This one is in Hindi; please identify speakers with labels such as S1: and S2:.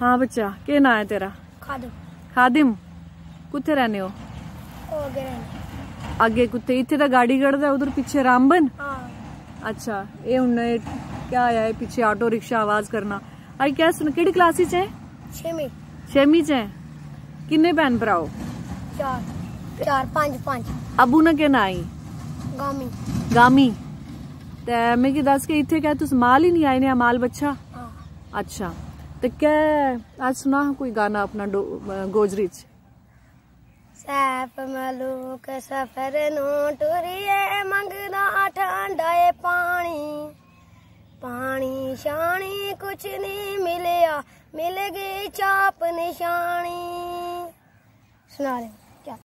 S1: हाँ बच्चा के ना है तेरा?
S2: खादम।
S1: खादिम? कुत्थे रहने हो? आगे कुत्ते इतने तो गाड़ी कड़दा उधर पीछे रामबन?
S2: हाँ।
S1: अच्छा ये हुन क्या आया है पीछे ऑटो रिक्शा आवाज़ करना। आई क्या सुन केड़ी क्लास च है?
S2: छेवीं
S1: छेवीं च है? किन्ने भैन भराओ?
S2: चार। चार पंज पंज
S1: अबू ने केह् नां आई
S2: गामी।
S1: गामी। ते मिगी दस के इत्थे क्या तुस माल ही नहीं आए ने माल बच्चा?
S2: हाँ।
S1: अच्छा। ते क्या आज सुना कोई गाना अपना डो- गोजरी
S2: सैफ मलूक सफ़र नो टुरिए मंगदा ठंडा पानी। पानी शानी कुछ नहीं मिलया, मिल गई चाप निशानी। सुना